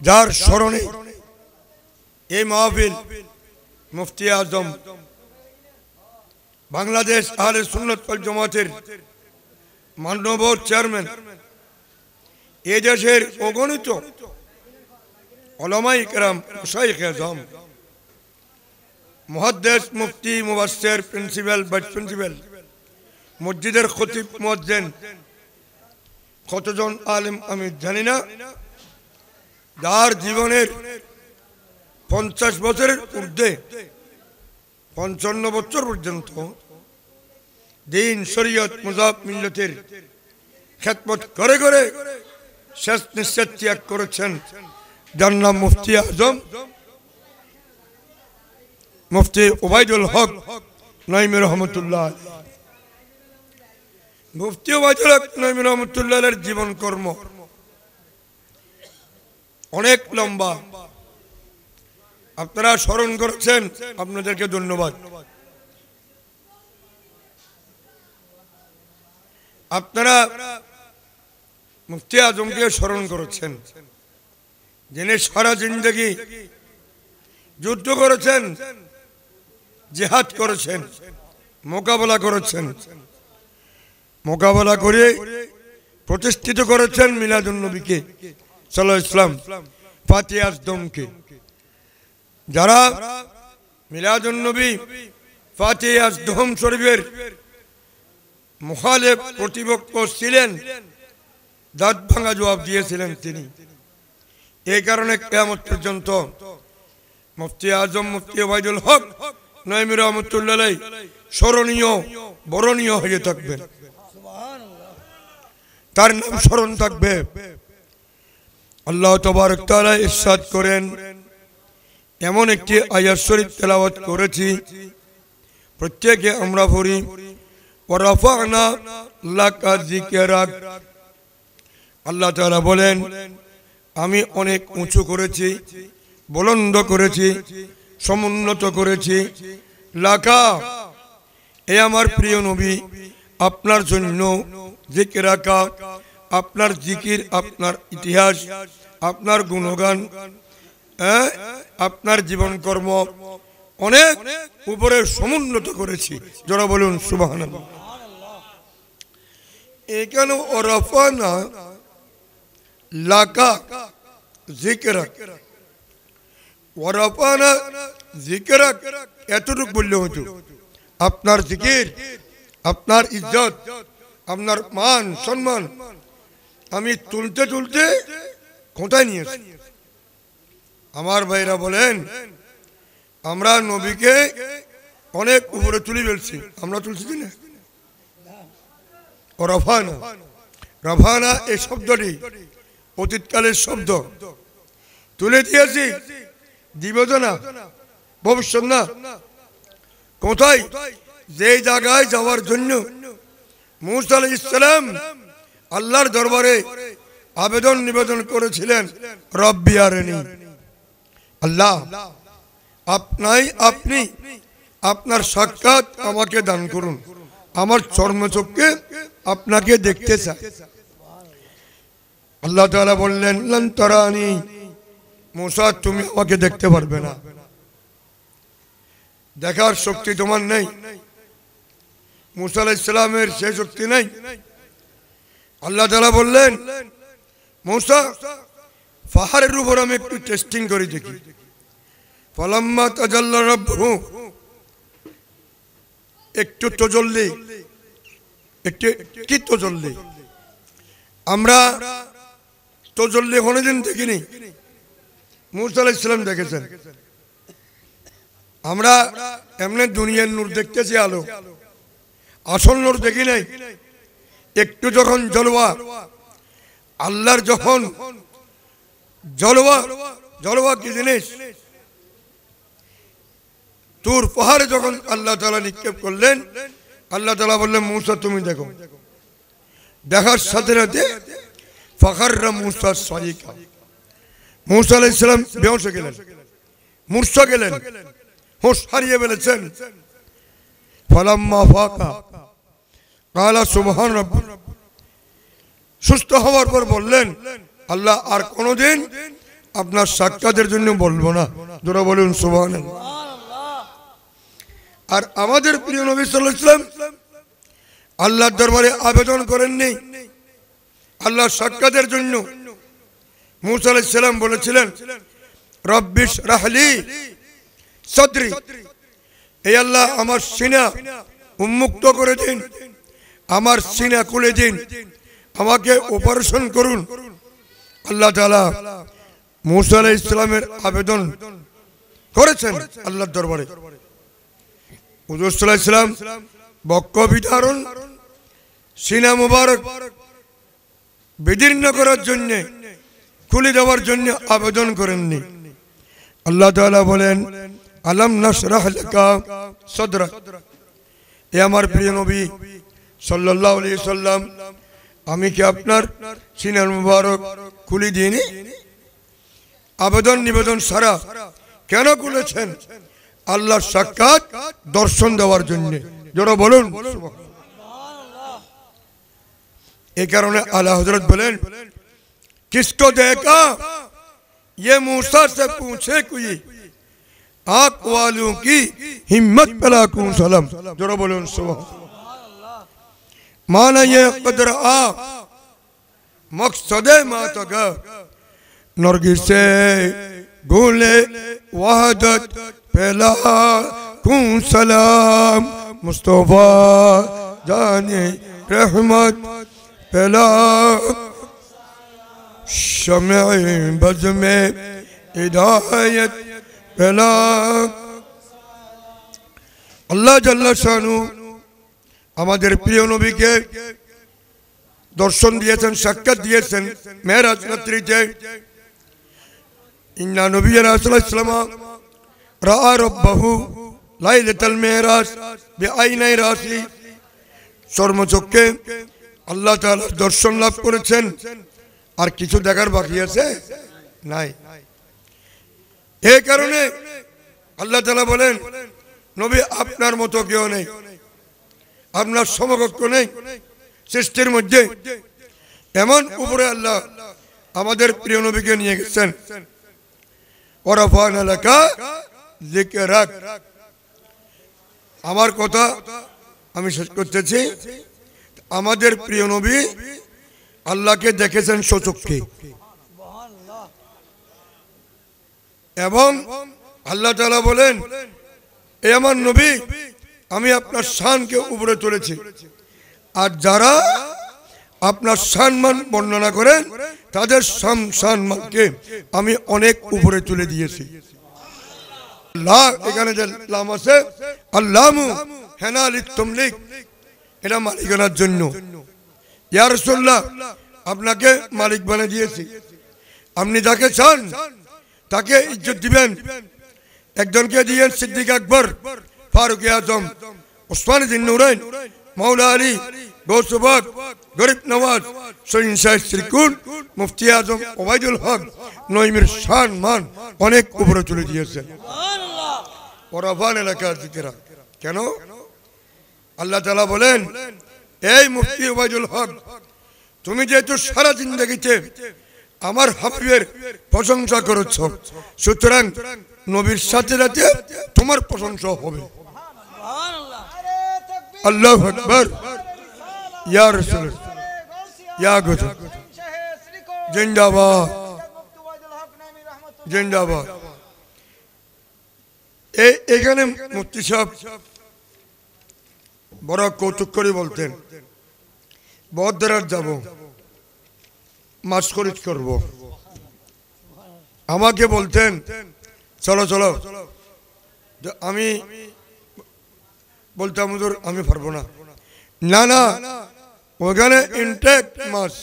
যার স্মরণে এই মাহফিল মুফতি আজম, বাংলাদেশ আহলে সুন্নত ওয়াল জামাতের মান্যবর চেয়ারম্যান, এ দেশের অগণিত অলমাই কেরাম শাইখ আজম, মহাদ্দেশ মুফতি মুবাসের প্রিন্সিপাল, ভাইস প্রিন্সিপাল, মসজিদের খতিব, মুয়াজ্জিন, কতজন আলেম আমি জানি না। যার জীবনের পঞ্চাশ বছরের ঊর্ধ্বে, পঞ্চান্ন বছর পর্যন্ত দিন, শরীয়ত, মুজাব, মিল্লতের খেদমত করে করে শেষ নিঃশ্বাস ত্যাগ করেছেন যার নাম মুফতি আজম, মুফতি ওবায়দুল হক নইমি রহমতুল্লাহ মুফতি ওবায়দুল হক নইমি রহমতুল্লাহ জীবন কর্ম। অনেক লম্বা। আপনারা স্মরণ করেছেন, আপনাদেরকে ধন্যবাদ। আপনারা মুফতি আজমকে স্মরণ করেছেন, যিনি সারা জিন্দগি যুদ্ধ করেছেন, জেহাদ করেছেন, মোকাবেলা করেছেন। মোকাবেলা করে প্রতিষ্ঠিত করেছেন মিলাদুল নবীকে। সাল্লাহ ইসলাম ফাতি আজদমকে যারা মিলাদুল নবী ফাতি আজদম শরীফের মুখালেফ প্রতিপক্ষ ছিলেন, দাঁত ভাঙা জবাব দিয়েছিলেন তিনি। এই কারণে কেমন পর্যন্ত মুফতি আজম, মুফতি ওবায়দুল হক নয়মি রহমতুল্লাহ স্মরণীয়, বরণীয় হয়ে থাকবেন। তার নাম স্মরণ থাকবে। আল্লাহ তবারক তাআলা ইরশাদ করেন। এমন একটি আয়াত শরীফ তেলাওয়াত করেছি। প্রত্যেকে আমরা পড়ি, ওয়ারাফানা লাকা যিকরাক। আল্লাহ তাআলা বলেন, আমি অনেক উঁচু করেছি, বলন্দ করেছি, সমুন্নত করেছি। লাকা, এ আমার প্রিয় নবী, আপনার জন্য জিকির রাখা আপনার জিকির আপনার ইতিহাস আপনার গুণগান হ্যাঁ, আপনার জীবন কর্ম অনেক উপরে সমুন্নত করেছি। যারা বলুন সুবাহ এখানে ওরফানা লাকা এতটুকু বললে হতো। আপনার জিকির আপনার ইজ্জত আপনার মান সম্মান আমি তুলতে তুলতে কোথায় নিয়েছি আমার ভাইরা বলেন, আমরা নবীকে অনেক উপরে তুলে ফেলছি। আমরা তুলছি না? রফানা। রফানা এই শব্দটি অতীতকালের শব্দ। তুলে দিয়েছি। দিব তো না ভবিষ্যৎ না। কোথায়? যে জায়গায় যাওয়ার জন্য মুসা আলাইহিস ইসলাম আল্লাহর দরবারে আবেদন নিবেদন করেছিলেন, রব্বি আরেনি। আল্লাহ, আপনাই আপনি আপনার সাক্ষাৎ আমাকে দান করুন। আমার চর্মচক্ষে আপনাকে দেখতে চাই। আল্লাহ তালা বললেন লন তারানি, মুসা, তুমি আমাকে দেখতে পারবে না। দেখার শক্তি তোমার নেই। মুসা সালামের সে শক্তি নেই। আল্লাহ তাআলা বললেন, মুসা, পাহাড়ের উপর আমি একটু টেস্টিং করে দেখি। ফলাম্মা তাজাল্লা রাব্বুহু, একটু তজল্লি একটু, কি তজল্লি আমরা তজল্লি কোনোদিন দেখিনি। মুসা আলাইহিস সালাম দেখেছেন। আমরা এমনি দুনিয়ার নূর দেখতেছি আলো। আসল নূর দেখি নাই। একটু যখন জলওয়া, আল্লাহর যখন জলওয়া জলওয়া কি জিনিস? তুর পাহাড়ে যখন আল্লাহ তালা নিক্ষেপ করলেন, আল্লাহ তালা বললেন, মূসা, তুমি দেখো। দেখার সাথে সাথে ফাখাররা মূসা সারিকা। মূসা আলাইহিস সালাম গেলেন, মূর্ছা গেলেন, হোশ হারিয়ে ফেলেছেন। ফলাম্মা ফাকা কালা সুবহান সুস্থ হওয়ার পর বললেন, আল্লাহ আর কোনোদিন আপনার সাক্ষাতের জন্য বলব না। যারা বলুন সুবহান আর আমাদের প্রিয় নবী ওয়াসাল্লাম আল্লাহর দরবারে আবেদন করেননি। আল্লাহ সাক্ষাতের জন্য। মুসা আলাইহিস সালাম বলেছিলেন রব্বিশ রাহলি সদরি। এই আল্লাহ আমার সিনা উন্মুক্ত করে দিন। আমার সিনা খুলে দিন। আমাকে অপারেশন করুন। আল্লাহ তাআলা মুসা ইসলামের আবেদন করেছেন আল্লাহর দরবারে। হুজুর সাল্লাল্লাহু আলাইহি সাল্লাম বক্ষ বিধারণ সিনা মুবারক বিদীর্ণ করার জন্য, খুলে দেওয়ার জন্য আবেদন করেননি। আল্লাহ তালা বলেন, আলম নাশরাহ লাকা সদরাক। এ আমার প্রিয় নবী সাল্লাল্লাহু আলাইহি সাল্লাম আমি কি আপনার সিনার মুবারক খুলে দিইনি আবেদন নিবেদন সারা কেন খুলেছেন আল্লাহর সাক্ষাৎ দর্শন দেওয়ার জন্য যারা বলুন এই কারণে আল্লাহ হজরত বলেন किसको देखा ये मूसा से पूछे कोई आंख वालों की हिम्मत पला कूं सलम जरा बोलो सुबह مانا یہ قدر آ مقصد ماتگا نرگسے گولے وحدت پہلا کون سلام مصطفیٰ جانے رحمت پہلا شمع بز میں ہدایت پہلا اللہ جل شانو আমাদের প্রিয় নবীকে দর্শন দিয়েছেন, সাক্ষাৎ দিয়েছেন মেহরাজ রাত্রিতে ইন্না নবীনা সাল্লাল্লাহু আলাইহি রাআ রাব্বাহু লাইলাতাল মেহরাজ বিআইনাই রাসি চর্মচক্ষে আল্লাহ দর্শন লাভ করেছেন। আর কিছু দেখার বাকি আছে? নাই। এই কারণে আল্লাহ তালা বলেন, নবী আপনার মতো কেউ নেই। আপনার সমকক্ষ নেই, সৃষ্টির মধ্যে। এমন উপরে আল্লাহ আমাদের প্রিয় নবীকে নিয়ে গেছেন। ওরাফান এলাকা লিখে রাখ আমার কথা আমি শেষ করতেছি। আমাদের প্রিয় নবী আল্লাহকে দেখেছেন সচক্ষে। এবং আল্লাহ বলেন, এ আমার নবী আমি আপনার শানকে উপরে তুলেছি। আর যারা আপনার সম্মান বর্ণনা করেন, তাদের সম্মানকে আমি অনেক উপরে তুলে দিয়েছি। আল্লাহ এখানে যে লাম আছে আল্লামু হেনা লিখ এটা মালিকানার জন্য। ইয়া রাসূলুল্লাহ, আপনাকে মালিক বানিয়ে দিয়েছি। আপনি যাকে চান, তাকে ইজ্জত দিবেন। একজনকে দিয়েন সিদ্দিক আকবর। ফারুক আজম, ওসমান দিন নুরাইন মৌলা আলী গৌসবাগ গরিব নওয়াজ সৈন শাহ শ্রীকুল মুফতি আজম, ওবায়দুল হক নইমের শান, মান অনেক উপরে তুলে দিয়েছেন ওরাফান এলাকার দিকেরা কেন? আল্লাহ তালা বলেন, এই মুফতি ওবায়দুল হক, তুমি যেহেতু সারা জিন্দগিতে আমার হাবিবের প্রশংসা করেছ, সুতরাং নবীর সাথে সাথে তোমার প্রশংসা হবে। আল্লাহ আকবর। ইয়া রসুল ইয়া গজা জিন্দাবাদ। জিন্দাবাদ। এ- এখানে মুফতি সাহেব বড় কৌতুক করে বলতেন বদ্রার যাব মাস খরিদ করব। আমাকে বলতেন, চলো চলো। আমি বলতাম হুজুর আমি পারব না। না না, ওখানে ইনটেক মাছ।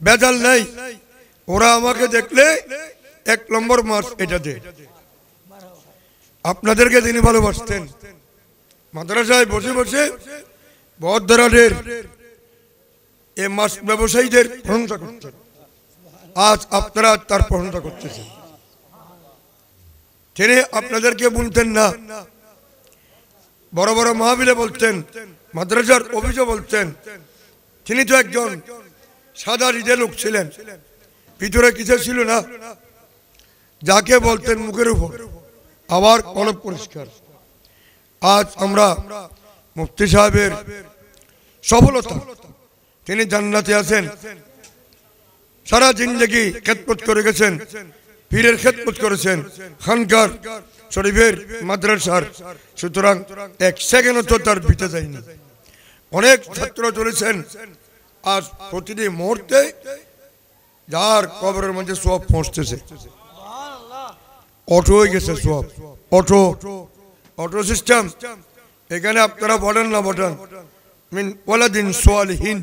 বেজাল নাই। ওরা আমাকে দেখলে এক নম্বর মাছ এটা দে। আপনাদেরকে তিনি ভালোবাসতেন, মাদ্রাসায় বসে বসে বদরাটের এ মাছ ব্যবসায়ীদের প্রশংসা করতেন। আজ আপনারা তার প্রশংসা করতেছেন। তিনি আপনাদেরকে বলতেন না। বড় বড় মাহবিলে বলতেন, মাদ্রাসার অভিযোগ বলতেন। তিনি তো একজন সাদা হৃদয় লোক ছিলেন। ভিতরে কিছু ছিল না। যাকে বলতেন মুখের উপর। আবার কলব পরিষ্কার। আজ আমরা মুফতি সাহেবের সফলতা। তিনি জান্নাতে আছেন। সারা জিন্দগি খেদমত করে গেছেন। পীরের খেদমত করেছেন। খানকার শরীফের মাদ্রাসার। সুতরাং এক সেকেন্ডও তো তার বিতে যায়নি। অনেক ছাত্র চলেছেন। আজ প্রতিটি মুহূর্তে যার কবরের মধ্যে সব পৌঁছতেছে। অটো হয়ে গেছে সব অটো। Auto system. এখানে আপনারা বলেন না বলেন। মিন ওয়ালাদিন সোয়ালিহীন।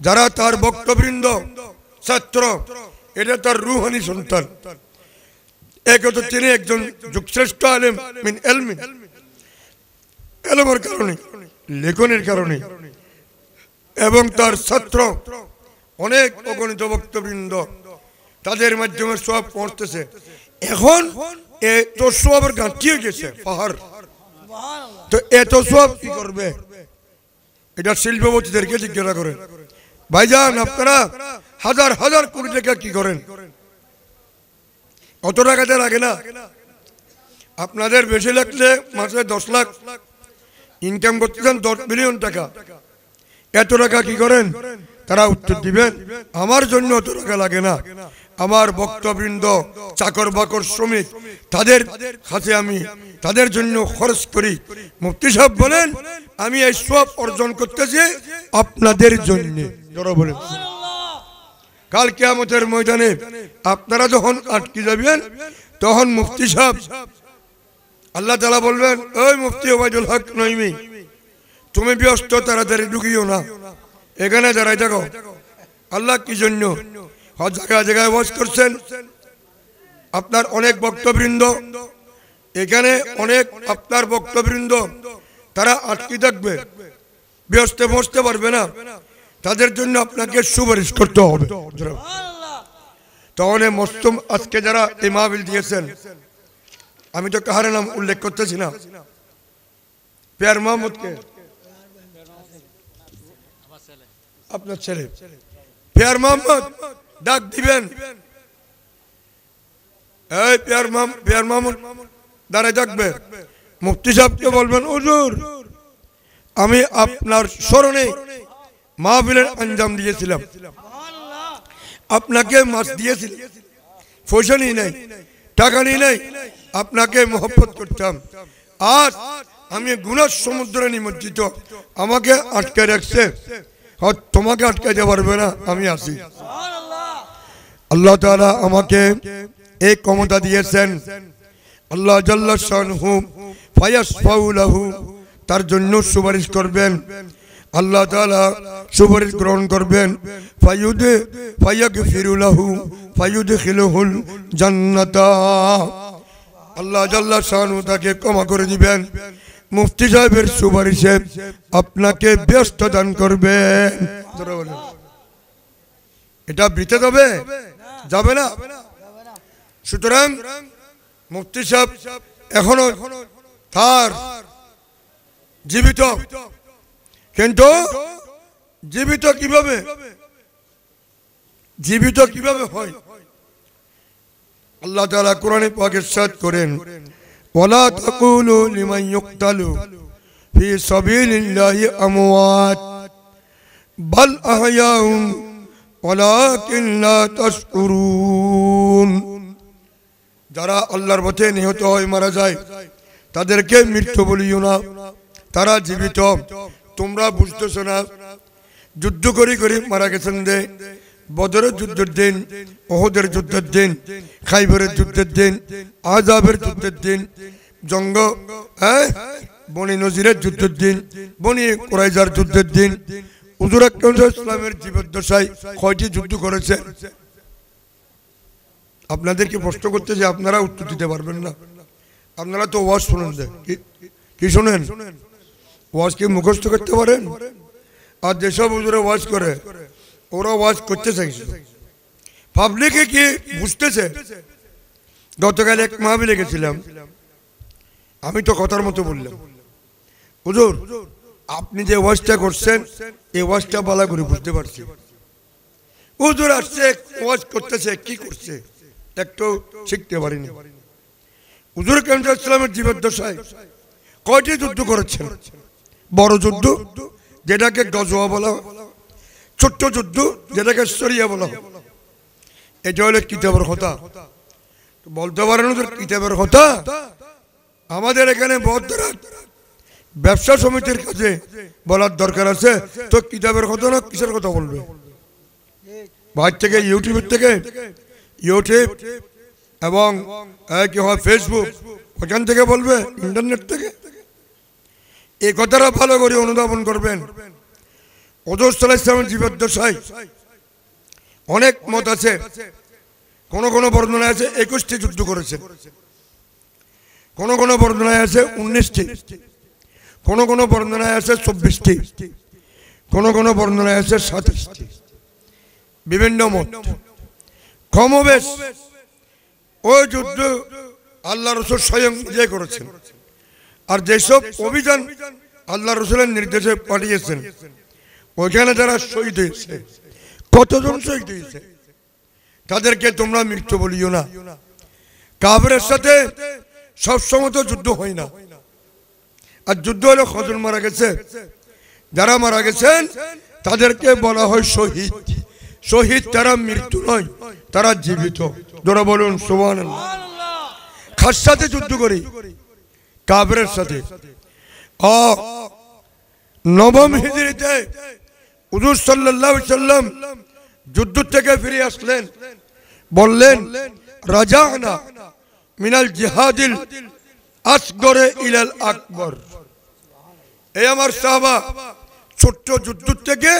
যারা তার বক্তবৃন্দ ছাত্র, এটা তার রুহানি সন্তান। একত তিনি একজন যুগশ্রেষ্ঠ আলেম মিন এলমিন এলমের কারণে, লেখনের কারণে। এবং তার ছাত্র, অনেক অগণিত বক্তবৃন্দ তাদের মাধ্যমে সব পৌঁছতেছে। এখন এত সবের গাঁটিয়ে গেছে, পাহাড়। তো এত সব কি করবে? এটা শিল্পপতিদেরকে জিজ্ঞাসা করেন ভাইজান, আপনারা হাজার হাজার কোটি টাকা কি করেন? কত টাকাতে লাগে না। আপনাদের বেশি লাগলে মাসে দশ লাখ। ইনকাম করতে চান দশ মিলিয়ন টাকা। এত টাকা কি করেন? তারা উত্তর দিবেন, আমার জন্য অত টাকা লাগে না। আমার বক্তবৃন্দ চাকর বাকর শ্রমিক, তাদের কাছে আমি, তাদের জন্য খরচ করি। মুফতি সাহেব বলেন, আমি এই সব অর্জন করতেছি আপনাদের জন্য। বলেন। কাল কেয়ামতের ময়দানে আপনারা যখন আটকে যাবেন, তখন মুফতি সাহেব আল্লাহ তালা বলবেন, ওই মুফতি ওবায়দুল হক নইমি, তুমি ব্যস্ত, তাড়াতাড়ি ঢুকিও না। এখানে দাঁড়াই থাকো। আল্লাহ কি জন্য জায়গায় জায়গায় ওয়াজ করছেন? আপনার অনেক বক্তবৃন্দ এখানে অনেক আপনার বক্তবৃন্দ তারা আটকে থাকবে। ব্যস্ত বসতে পারবে না। তাদের জন্য আপনাকে সুপারিশ করতে হবে। তখন মস্তুম আজকে যারা এই মাহবিল দিয়েছেন, আমি তো কাহার নাম উল্লেখ করতেছি না। পেয়ার মোহাম্মদকে আপনার ছেলে। পেয়ার মোহাম্মদ ডাক দিবেন। এই পেয়ার পেয়ার মামুন দাঁড়ায় থাকবে। মুফতি সাহেবকে বলবেন, হুজুর, আমি আপনার স্মরণে মাহবিলের আঞ্জাম দিয়েছিলাম। আপনাকে মাছ দিয়েছিলাম। পয়সা নিয়ে নাই, টাকা নিয়ে নাই, আপনাকে মহব্বত করতাম। আজ আমি গুণার সমুদ্রে নিমজ্জিত। আমাকে আটকে রাখছে। তোমাকে আটকাইতে পারবে না, আমি আসি আল্লাহ তাআলা আমাকে এই ক্ষমতা দিয়েছেন। আল্লাহ জাল্লা শানহু ফায়াসফাউলাহু, তার জন্য সুপারিশ করবেন। আল্লাহ তাআলা সুপারিশ গ্রহণ করবেন। ফায়ুদে ফায়াগফিরুলাহু, ফায়ুদখিলুহুল জান্নাতা। আল্লাহ জাল্লা শানহু তাকে ক্ষমা করে দিবেন। মুফতি সাহেবের সুপারিশে আপনাকে ব্যস্ত দান করবেন। এটা বৃতে যাবে? যাবে না? সুতরাং মুফতি সাহেব এখনও তার জীবিত কিন্তু জীবিত কীভাবে? জীবিত কীভাবে হয়? আল্লাহ তাআলা কোরআনে পাকে সাদ করেন, ওয়ালা তাকুলু লিমান ইউকতালু ফি সাবিলিল্লাহি আমওয়াত, বাল আহয়াউন ওয়ালাকিন লা তাশকুরুন। যারা আল্লাহর পথে নিহত হয়, মারা যায়, তাদেরকে মৃত্যু বলিও না, তারা জীবিত। তোমরা বুঝতেছো না? যুদ্ধ করি করি মারা গেছেন দে বদরের যুদ্ধের দিন, ওহদের যুদ্ধের দিন, খাইবরের যুদ্ধের দিন আজাবের যুদ্ধের দিন, জঙ্গ হ্যাঁ? বনি নজিরের যুদ্ধের দিন, বনি কোরাইজার যুদ্ধের দিন আকরাম ইসলামের জীবদ্দশায় কয়টি যুদ্ধ করেছে? আপনাদেরকে প্রশ্ন করতে যে আপনারা উত্তর দিতে পারবেন না। আপনারা তো ওয়াজ শুনেন কি শুনেন? ওয়াজ কি মুখস্থ করতে পারেন? আর যেসব হুজুরে ওয়াজ করে ওরা ওয়াজ করতে চাইছে পাবলিকে কি বুঝতেছে? গতকাল এক মাহবিলে গেছিলাম। আমি তো কথার মতো বললাম। হুজুর, আপনি যে ওয়াজটা করছেন, এই ওয়াজটা বালা করে বুঝতে পারছি। হুজুর আসছে, ওয়াজ করতেছে, কি করছে? একটু শিখতে পারিনি। হুজুর কামজা ইসলামের জীবদ্দশায়? কয়টি যুদ্ধ করেছেন? বড় যুদ্ধ, যেটাকে গজোয়া বলা হয় ছোট্ট যুদ্ধ, যেটাকে সরিয়া বলা। হয় এটা হলো কিতাবের কথা। বলতে পারেন কিতাবের কথা? আমাদের এখানে বৌদ্ধরা ব্যবসা সমিতির কাছে বলার দরকার আছে। তো কিতাবের কথা না, কিসের কথা বলবে? বাইর থেকে ইউটিউবের থেকে, ইউটিউব এবং কি হয় ফেসবুক ওখান থেকে বলবে, ইন্টারনেট থেকে। এই কথাটা ভালো করে অনুধাবন করবেন। ওজর সাল্লাহ ইসলামের জীবদ্দশায় অনেক মত আছে, কোন কোন বর্ণনায় আছে একুশটি যুদ্ধ করেছেন কোন কোন বর্ণনায় আছে উনিশটি। কোন কোন বর্ণনায় আছে চব্বিশটি। কোন কোন বর্ণনায় আছে সাতাশটি বিভিন্ন মত। কমবেশ ওই যুদ্ধ আল্লাহ রসুল স্বয়ং নিজে করেছেন। আর যেসব অভিযান আল্লাহ রসুলের নির্দেশে পাঠিয়েছেন, ওইখানে যারা শহীদ হয়েছে, কতজন শহীদ হয়েছে, তাদেরকে তোমরা মৃত্যু বলিও না। কাবরের সাথে সবসময় তো যুদ্ধ হয় না। আর যুদ্ধ হলে কজন মারা গেছে? যারা মারা গেছেন, তাদেরকে বলা হয় শহীদ। শহীদ তারা মৃত্যু নয়, তারা জীবিত। যারা বলুন সোমান খাস সাথে যুদ্ধ করি। কাবরের সাথে। অ নবম হিজড়িতে সাল্লাল্লাহু সাল্লাম যুদ্ধ থেকে ফিরে আসলেন। বললেন, রাজানা মিনাল জিহাদিল আসগরে ইলাল আকবর। এই আমার সাহাবা, ছোট্ট যুদ্ধ থেকে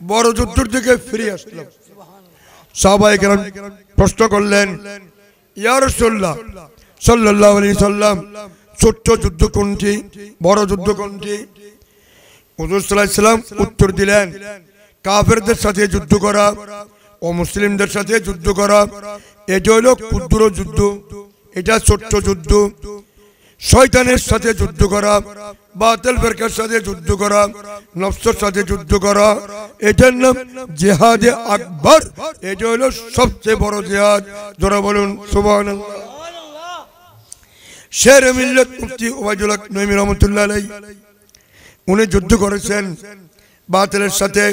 বড় যুদ্ধের দিকে ফিরে আসলাম। সাহাবায়ে কেরাম প্রশ্ন করলেন, ইয়া রাসূলুল্লাহ সাল্লাল্লাহু আলাইহি সাল্লাম ছোট্ট যুদ্ধ কোনটি বড় যুদ্ধ কোনটি হুজুর সাল্লাল্লাহু আলাইহি সাল্লাম উত্তর দিলেন, কাফেরদের সাথে যুদ্ধ করা ও মুসলিমদের সাথে যুদ্ধ করা, এটা হলো ক্ষুদ্র যুদ্ধ, এটা ছোট্ট যুদ্ধ। শয়তানের সাথে যুদ্ধ করা, বাতিল ফেরকার সাথে যুদ্ধ করা, নফসের সাথে যুদ্ধ করা, এটার নাম জেহাদে আকবর। এটা হলো সবচেয়ে বড় জেহাদ। যারা বলুন, সুবহানাল্লাহ। শের মিল্লত মুফতি ওবায়দুল হক নঈমি রহমতুল্লাহ আলাই উনি যুদ্ধ করেছেন, বাতিলের সাথে,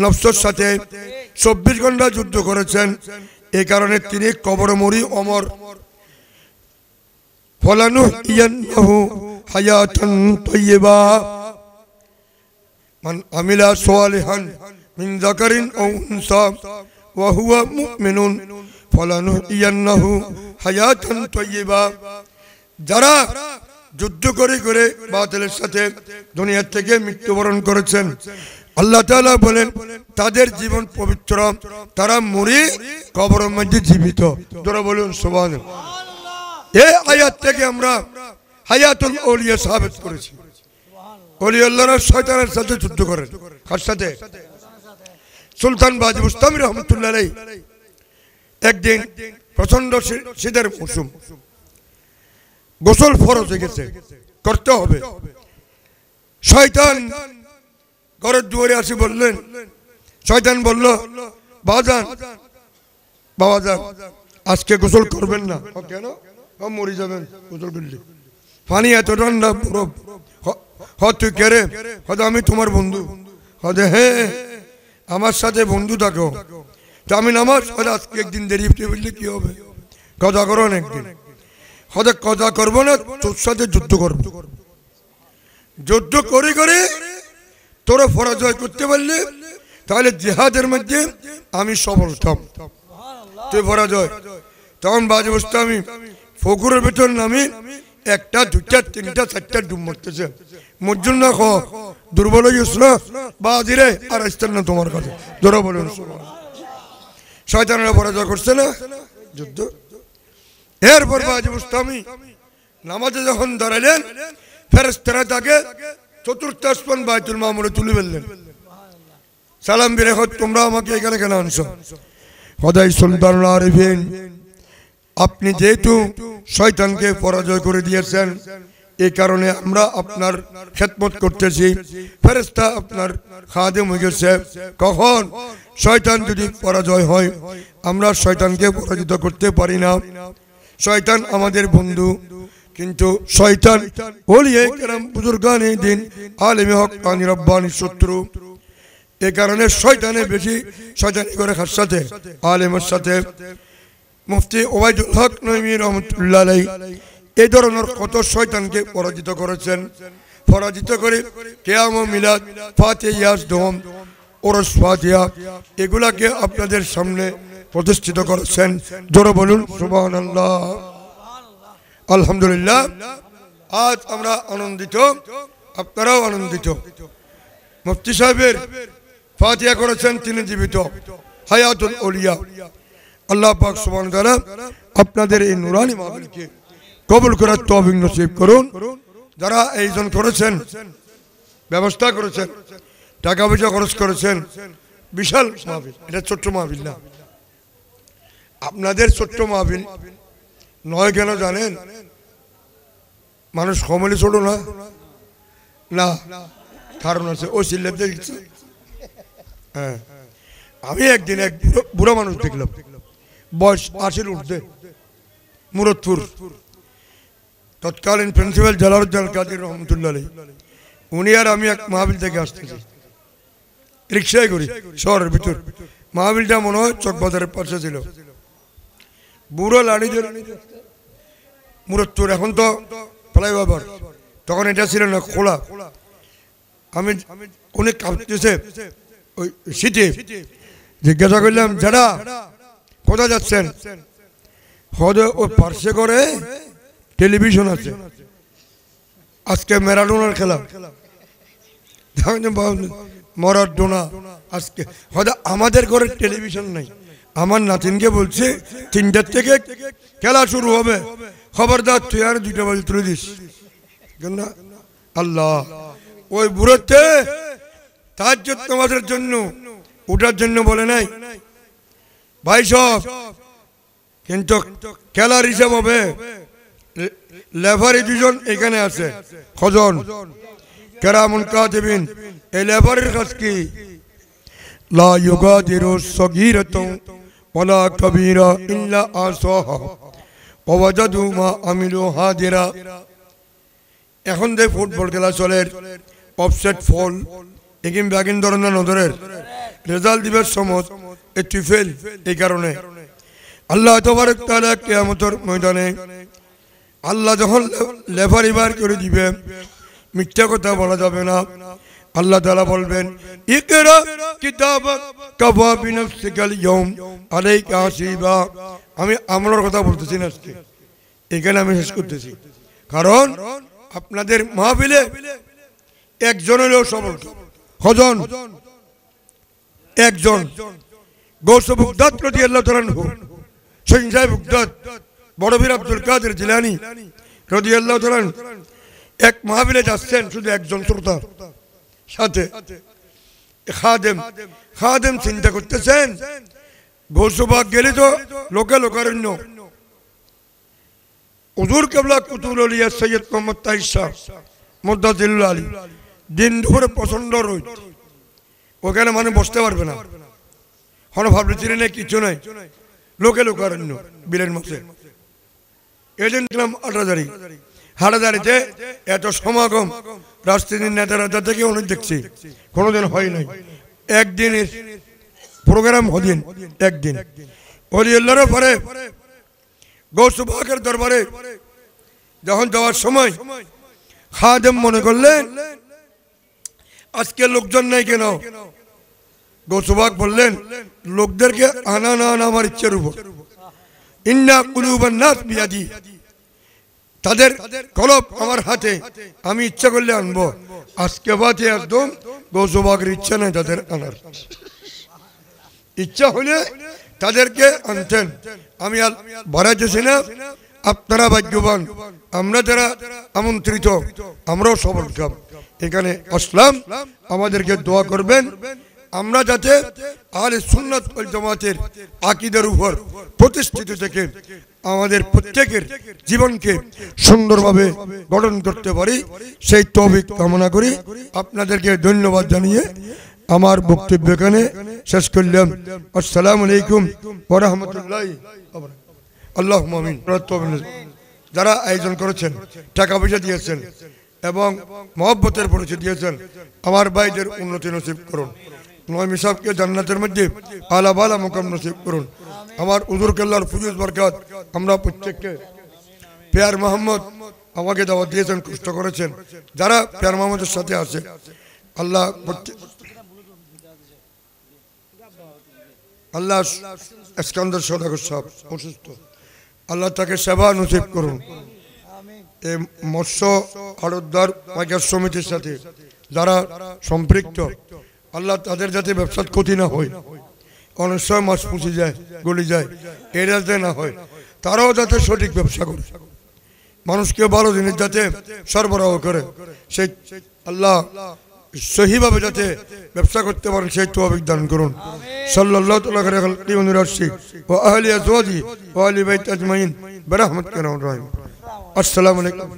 নফসর সাথে, চব্বিশ ঘণ্টা যুদ্ধ করেছেন। এই কারণে তিনি কবর মরি অমর। ফলানু ইয়ান্নাহু হায়াতান তাইয়্যিবা। মান আমিলা সালিহান মিন যাকারিন আও উনসা ওয়া হুয়া মুমিনুন। ফলানু হায়াতান তাইয়্যিবা। যারা যুদ্ধ করে করে বাতিলের সাথে দুনিয়ার থেকে মৃত্যুবরণ করেছেন, আল্লাহ তাআলা বলেন, তাদের জীবন পবিত্র, তারা মরে কবরের মধ্যে জীবিত। তোরা বলুন, সুবহানাল্লাহ। এই আয়াত থেকে আমরা হায়াতুল ওলিয়া সাবিত করেছি। ওলিয়াল্লাহরা শয়তানের সাথে যুদ্ধ করেন। কার সাথে? সুলতান বাজি মুস্তামি রহমতুল্লাহ একদিন প্রচণ্ড শীতের মৌসুম। গোসল ফরজ হয়ে গেছে। করতে হবে। শয়তান ঘরের দুয়ারে আসি বললেন, শয়তান বলল বাজান বাবা যান আজকে গোসল করবেন না। কেন? মরে যাবেন গোসল করলে। পানি এত ঠান্ডা, বরফ। হ- তুই কে রে? হয়তো আমি তোমার বন্ধু। হয়তো হ্যাঁ আমার সাথে বন্ধু থাকো। তো আমি নামাজ আজকে একদিন দেরি বললে কি হবে? কথা করো একদিন। হয়তো কথা করব না, তোর সাথে যুদ্ধ করব। যুদ্ধ করে করে তোরা পরাজয় করতে পারলে, তাহলে জেহাদের মধ্যে আমি সফল হতাম। তুই পরাজয়। তখন বাজে বসতে আমি ফকুরের ভেতর নামি একটা দুটা তিনটা, চারটা ডুব মরতেছে। মর্জুন না খ, দুর্বল হয়ে গেছিল বাজিরে আর আসতেন না তোমার কাছে। ধরো বলুন শয়তানেরা পরাজয় করছে না? যুদ্ধ। এরপর বাজে বসতে আমি নামাজে যখন দাঁড়ালেন ফেরেস্তারা তাকে চতুর্থ আসমান বাইতুল মামুরে তুলে ফেললেন। সালাম বিরে তোমরা আমাকে এখানে কেন আনছো? হদাই সুলতান আরিফিন, আপনি যেহেতু শয়তানকে পরাজয় করে দিয়েছেন এই কারণে আমরা আপনার খেদমত করতেছি। ফেরেস্তা আপনার খাদেম হয়ে গেছে। কখন? শয়তান যদি পরাজয় হয়, আমরা শয়তানকে পরাজিত করতে পারি না। শয়তান আমাদের বন্ধু। কিন্তু শয়তান ওলিয়ে কেরাম বুজুর্গানি দিন, আলেমে হক, আনি রব্বানি শত্রু। এ কারণে শয়তানে বেশি শয়তানি করে খার সাথে, আলেমের সাথে। মুফতি ওবায়দুল হক নইমি রহমতুল্লাহ এই ধরনের কত শয়তানকে পরাজিত করেছেন। পরাজিত করে কেয়াম মিলাদ ফাতে ইয়াস, দোম, ওরস ফাতিয়া এগুলাকে আপনাদের সামনে প্রতিষ্ঠিত করেছেন। জোরে বলুন সুবাহ আলহামদুলিল্লাহ। আজ আমরা আনন্দিত, আপনারাও আনন্দিত। মুফতি সাহেবের ফাতিয়া করেছেন, তিনি জীবিত। হায়াতুল ওলিয়া আল্লাহ পাক সুবহান তাআলা আপনাদের এই নুরানি মাহফিলকে কবুল করার তৌফিক নসিব করুন। যারা এইজন করেছেন, ব্যবস্থা করেছেন, টাকা পয়সা খরচ করেছেন, বিশাল মাহফিল। এটা ছোট্ট মাহফিল না। আপনাদের ছোট্ট মাহফিল। নয় কেন জানেন? মানুষ কমলে ছোট না না, কারণ আছে ও সিল্লাতে হ্যাঁ। আমি একদিন এক বুড়ো- মানুষ দেখলাম। বয়স আশির উঠতে মুরতপুর তৎকালীন প্রিন্সিপাল জালালুদ্দিন কাদির রহমতুল্লাহ। উনি আর আমি এক মাহবিল থেকে আসতেছি। রিক্সায় করি, শহরের ভিতর। মাহবিলটা মনে হয় চকবাজারের পাশে ছিল। বুড়ো লাড়ি ধরে মুরতপুর এখন তো ফ্লাইওভার। তখন এটা ছিল না, খোলা। আমি অনেক কাঁপতেছে ওই শীতে জিজ্ঞাসা করলাম যারা কোথায় যাচ্ছেন? হদে ওই পার্শ্বে করে টেলিভিশন আছে। আজকে ম্যারাডোনার খেলা। মরার ডোনা, আজকে। হয়তো আমাদের ঘরে টেলিভিশন নাই। আমার নাতিনকে বলছে, তিনটার থেকে খেলা শুরু হবে। খবরদার, তুই আর দুইটা বাজে তুলে দিস? আল্লাহ, ওই বুড়োতে তার তোমাদের জন্য, ওটার জন্য বলে নাই। ভাই সব, কিন্তু খেলার হিসাব হবে। লেভারি দুজন এখানে আছে। খজন কেরামুন কাতিবিন এই লেফারির কাজ কি? লা ইউগাদিরু সগীরাতাও ইল্লা আসাহা ওয়া ওয়াজাদু মা আমিলু হাদিরা এখন যে ফুটবল খেলা চলে অফসেট ফল ব্যাগিন ধরনের নজরের রেজাল্ট দিবার সময় একটু ফেল এই কারণে। আল্লাহ তবারক তাআলা কিয়ামতের ময়দানে আল্লাহ যখন লেফারি বার করে দিবে, মিথ্যা কথা বলা যাবে না। আল্লাহ তালা বলবেন হাসিবা। আমি আমলের কথা বলতেছি না আজকে। এখানে আমি শেষ করতেছি। কারণ আপনাদের মাহফিলে একজন হলেও সফল হজন একজন। আল্লাহ জিলানি আল্লাহ এক মাহফিলে যাচ্ছেন শুধু একজন শ্রোতা। সাথে। খাদেম খাদেম চিন্তা করতেছেন? গৌসবাগ গেলে তো লোকে লোকারণ্য। উজুর কেবলা কুতুল আলিয়া সৈয়দ মোহাম্মদ তাইসা মুদাদিল্লা আলী, দিন দুপুরে প্রচণ্ড রোদ। ওখানে মানে বসতে পারবে না। হন ভাবলে চিনে নেই, কিছু নাই। লোকে লোকারণ্য বীরের মাসে এজেন্ট ছিলাম আটাদারি হাটাদারিতে এত সমাগম রাজনীতির নেতা নেতা থেকে অনেক দেখছি, কোনোদিন হয় নাই। একদিনের প্রোগ্রাম হদিন, একদিন। হরিয়াল্লারও পরে গৌসুবাগের দরবারে যখন যাওয়ার সময় খাদেম মনে করলেন, আজকে লোকজন নাই কেন? গৌসুবাগ বললেন, লোকদেরকে আনা না আনা আমার ইচ্ছের উপর। ইন্না কুলুবান নাস বিয়াদি। তাদের কলব আমার হাতে। আমি ইচ্ছা করলে আনব। আজকে বাদে একদম গৌসুবাগের ইচ্ছা নেই তাদের আনার। ইচ্ছা হলে তাদেরকে আনতেন। আমি আর বাড়াইতেছি না। আপনারা ভাগ্যবান। আমরা যারা আমন্ত্রিত, আমরাও সফল কাম এখানে আসলাম। আমাদেরকে দোয়া করবেন। আমরা যাতে আহলে সুন্নাত জামাতের আকীদার উপর প্রতিষ্ঠিত থেকে আমাদের প্রত্যেকের জীবনকে সুন্দরভাবে গঠন করতে পারি, সেই তৌফিক কামনা করি। আপনাদেরকে ধন্যবাদ জানিয়ে আমার বক্তব্য এখানে শেষ করলাম। আসসালামু আলাইকুম। আল্লাহ মামিন যারা আয়োজন করেছেন, টাকা পয়সা দিয়েছেন এবং মহব্বতের পরিচয় দিয়েছেন, আমার ভাইদের উন্নতি নসিব করুন। নয় মিসাবকে জান্নাতের মধ্যে আলা বালা মোকাম নসিব করুন। আমার উজুর কেল্লার ফুজুজ বরকাত, আমরা প্রত্যেককে পেয়ার মোহাম্মদ আমাকে দাওয়াত দিয়েছেন, কষ্ট করেছেন। যারা পেয়ার মোহাম্মদের সাথে আছে, আল্লাহ আল্লাহ স্কন্দর সদাগর অসুস্থ। আল্লাহ তাকে সেবা নসিব করুন। এই মৎস্য আড়তদার পাইকার সমিতির সাথে যারা সম্পৃক্ত, আল্লাহ তাদের যাতে ব্যবসার ক্ষতি না হয়। অনেক সময় মাছ পুষে যায় গলি যায় এরা যাতে না হয়। তারাও যাতে সঠিক ব্যবসা করে। মানুষকে ভালো জিনিস যাতে সরবরাহ করে। সেই আল্লাহ সহিভাবে যাতে ব্যবসা করতে পারেন সেই তো দান করুন। আহলি আজওয়াজি বাইত আজমাইন। ইয়া আরহামার আসসালামু আলাইকুম।